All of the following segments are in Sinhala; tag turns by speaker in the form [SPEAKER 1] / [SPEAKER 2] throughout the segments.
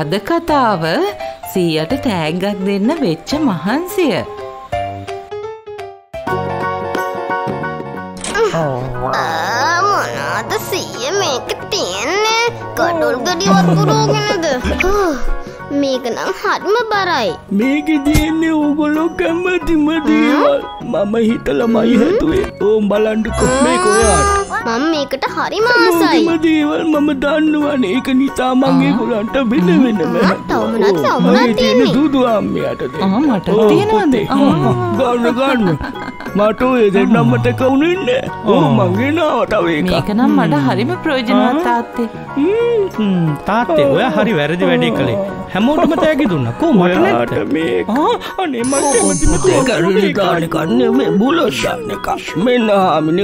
[SPEAKER 1] අද කතාව සීයට තෑග්ගක් දෙන්න වෙච්ච මහන්සිය.
[SPEAKER 2] ආ, මොනාද සීය මේක තියෙන්නේ? ගඩොල් ගඩියවත් පුරෝගෙනද මේක නම් හරිම බරයි.
[SPEAKER 3] මේක තියෙන්නේ ඕගොල්ලෝ කැමතිම දේවල්. මම හිතලමයි හැතුවේ ඕම් බලන්ඩකො මේ කොයාට
[SPEAKER 2] මම මේකට හරි මාසයි.
[SPEAKER 3] මම දේවල් මම දන්නවනේ. ඒක නිසා මගේ ගොලන්ට වෙන වෙනම
[SPEAKER 2] තවමනත් තවමනත්
[SPEAKER 3] තියෙන
[SPEAKER 2] තියෙන්නේ
[SPEAKER 3] දුදු අම්මයට
[SPEAKER 1] ආ, මට තියෙනවද? ආ.
[SPEAKER 3] ගන්න ගන්න මට ඔය දෙන්නම්මට කවුනන්න ඕ මගේ නාවටව එක
[SPEAKER 1] මේක නම් මට හරිම ප්‍රයෝජනවත් තාත්තේ.
[SPEAKER 4] තාත්තේ ඔය හරි වැරදි වැඩේ කළේ. හැමෝටම තෑගි දුන්න. කෝ මට
[SPEAKER 3] මේ
[SPEAKER 4] ආ, අනේ මට කැමතිම
[SPEAKER 3] කරලි ගාන කන්න? මේ බුලොස්සන්න එක මෙන්න හාමින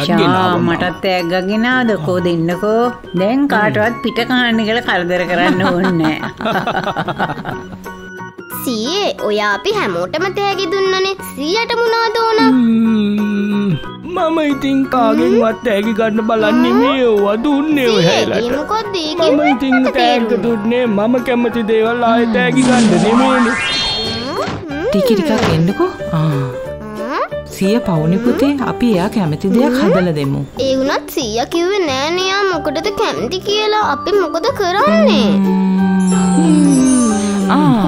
[SPEAKER 3] ගෙනාව
[SPEAKER 5] මටත් ඇගගෙනාද කෝ දෙන්නකෝ? දැන් කාටවත් පිට කහන්න කළ කරදර කරන්න ඕන්නෑ
[SPEAKER 2] සීයේ ඔයා අපි හැමෝටම තෑගි දුන්නනේ. සීයට මුණාද ඕන?
[SPEAKER 3] මම ඉතින් කාගෙන්වත් ඇගි ගන්න බලන්නේ මේ ඕවා දුන්නේ ඔය හැලට මම ඉතින් තෑග දුන්නේ මම කැමති දේවල් ආය තෑගි ගන්න නෙමේනි
[SPEAKER 1] ටිකි ටිකක් එන්නකෝ. ආ. සිය පවුනි පුතේ අපි එයා කැමති දෙයක් හදලා දෙමු.
[SPEAKER 2] ඒ වුණත් සීය කිව්වේ නෑ නයා මොකටද කැමති කියලා. අපි මොකද කරන්නේ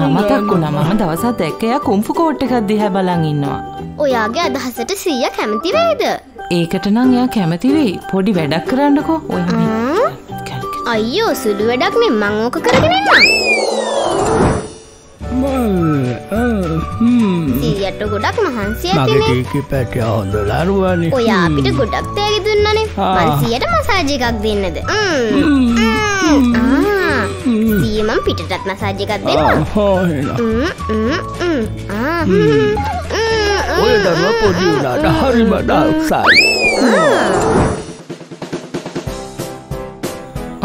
[SPEAKER 1] ආ මතක් වුණා. මම දවසක් දැක්ක. එයා කුම්ෆු කෝට් එකක් දිහා බලන් ඉන්නවා.
[SPEAKER 2] ඔයාගේ අදහසට සීය කැමති වේද
[SPEAKER 1] ඒකට නම් එයා කැමති වෙයි. පොඩි වැඩක් කරන්නකෝ. ඔය මේ
[SPEAKER 2] ම්? අයියෝ සුළු වැඩක් නේ. මං ඕක කරගෙන එන්නම් සීයට ගොඩක් මහන්සි ඇතිනේ
[SPEAKER 3] මගටක පැටිය හොඳ ලරුවනේ
[SPEAKER 2] ඔයා අපිට ගොඩක් තෑගි දුන්නනේ
[SPEAKER 3] ආ.
[SPEAKER 2] මන්සියට මසාජ එකක් දෙන්නද සියමම් පිටටත් මසාජ එකක් දෙන්න
[SPEAKER 3] හෝහෙන ඔය දරුව පොඩි වුණාට හරි බඩක්සයි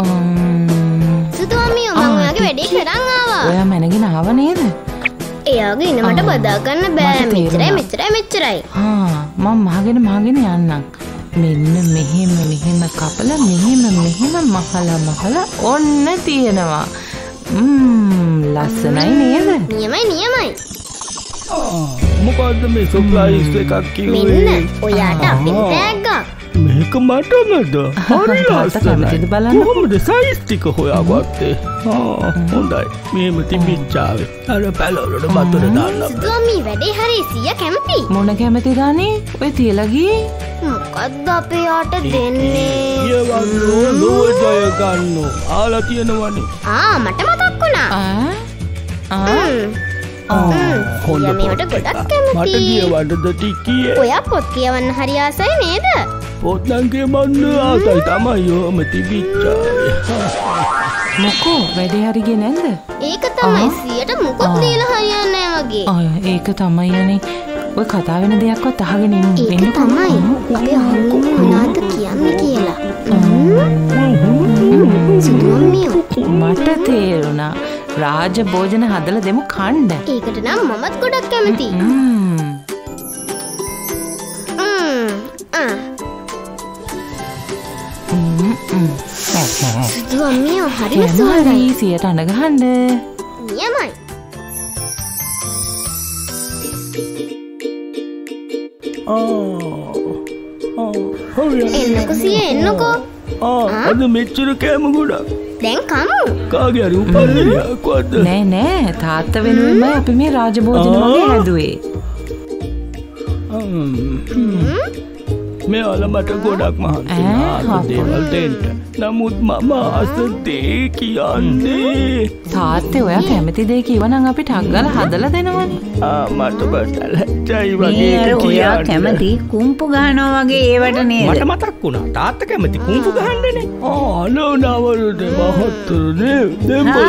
[SPEAKER 1] උම්,
[SPEAKER 2] සුතුවමියෝ මං ඔයාගේ වැඩේ කරන් ආවා.
[SPEAKER 1] ඔයා මැනගෙන ආව නේද?
[SPEAKER 2] එයාගේ ඉන්න මට බදාගන්න බෑ. මෙච්චරයි. මෙච්චරයි මෙච්චරයි.
[SPEAKER 1] මම මහගෙන මහගෙන යන්නම්. මෙන්න මෙහෙම මෙහෙම කපලා මෙහෙම මෙහෙම මහලා මහලා ඔන්න තියෙනවා. ම්ම් ලස්සනයි නේද?
[SPEAKER 2] නියමයි නියමයි
[SPEAKER 3] මොකක්ද මේ සුප්ලයිස් එකක් කිව්වේ
[SPEAKER 2] මෙන්න ඔයාට අපින් තෑග්ගක්
[SPEAKER 3] මේක මටමද හරි
[SPEAKER 1] බලන්න?
[SPEAKER 3] කොහොමද සයිස් ටික හොයාගත්තේ ආ, හොඳයි මෙහෙම තිබිච්චාවේ අර පැලවලට බතුර දාන්න
[SPEAKER 2] සුතුවමී වැඩේ හරි සිය කැමති
[SPEAKER 1] මොන කැමතිද අනේ? ඔය තියලා ගියේ?
[SPEAKER 2] මොකක්ද අපේ යාට දෙන්නේ
[SPEAKER 3] කියවන්නෝ ලෝව ජය ගන්න ආලා තියෙනවනේ
[SPEAKER 2] ආ මට මතක් වුණා
[SPEAKER 1] ආ? ආ?
[SPEAKER 2] හ්ම්.
[SPEAKER 3] හොඳ පොත්
[SPEAKER 2] ගොඩක්
[SPEAKER 3] එකක්.
[SPEAKER 2] කැමතියි.
[SPEAKER 3] මට කියවන්නද ටිකිය
[SPEAKER 2] ඔයා පොත් කියවන්න හරි ආසයි නේද
[SPEAKER 3] පොත්නන්ගේ මන්න ආසයි තමයි යෝම තිබිච්චාවේ
[SPEAKER 1] මොකෝ වැඩේ හරිගේ නැද්ද?
[SPEAKER 2] ඒක තමයි සියට මුකුත් දීලා හරියන්නේ නැහැ වගේ
[SPEAKER 1] අය ඒක තමයි අනේ. ඔය කතා වෙන දෙයක්වත් අහගෙන ඉන්න
[SPEAKER 2] ඒක. තමයි. අපේ අහුවෙන්නේ මොනවද කියන්නේ කියලා. සුදුම්මියෝ
[SPEAKER 1] මට තේරුණා. රාජ භෝජන හදලා දෙමු කණ්ඩ.
[SPEAKER 2] ඒකට නම් මමත් ගොඩක්
[SPEAKER 1] යනවා
[SPEAKER 2] සුවඳයි.
[SPEAKER 1] හරි සියට අඬගහන්න.
[SPEAKER 2] නියමයි එන්නකො. සිය එන්නකෝ
[SPEAKER 3] අද මෙච්චර කෑම ගොඩක්.
[SPEAKER 2] දැන් කමු.
[SPEAKER 3] කාගේ හරි උපල්ලයක්වත්ද
[SPEAKER 1] නෑ නෑ. තාත්ත වෙනුවෙන්මයි අපි මේ රාජ භෝජන වගේ හැදුවේ.
[SPEAKER 3] මේ අල මට ගොඩක් මහන්සි
[SPEAKER 1] ඈ,
[SPEAKER 3] නාද
[SPEAKER 1] හප්පු.
[SPEAKER 3] දේවල් දෙන්ට නමුත් මම අසදේ කියන්නේ
[SPEAKER 1] තාත්තේ ඔයා කැමති දේ කිව්වනම් අපි ටක් ගාලා හදලා දෙනවනේ.
[SPEAKER 3] ආ, මට බටලැච්චයි වගේ
[SPEAKER 5] ඔයා. කැමති කුම්පු ගහනවා වගේ ඒවට නේද?
[SPEAKER 4] මට මතක් වුණා. තාත්ත කැමති කුම්පු ගහන්ඩනේ
[SPEAKER 3] ආනෝනවලට මහත්තරනේ දෙම්බල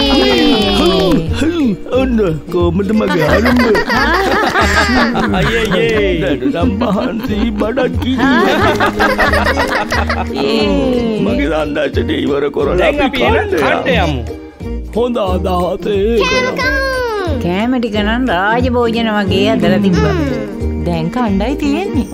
[SPEAKER 3] ඔන්න කෝමට මගේ අරුම්බ
[SPEAKER 4] අයයේ
[SPEAKER 3] නම් මහන්සී බඩක් මගේ දන්දාචට ඉවර
[SPEAKER 4] කණ්ඩ
[SPEAKER 3] කණ්ඩ
[SPEAKER 4] යමු
[SPEAKER 3] හොඳ අදහතේ
[SPEAKER 2] කමු
[SPEAKER 5] කෑම ටික නම් රාජ භෝජන වගේ ඇදලා තිබ්බා
[SPEAKER 1] දැන් කණ්ඩයි තියෙන්නේ.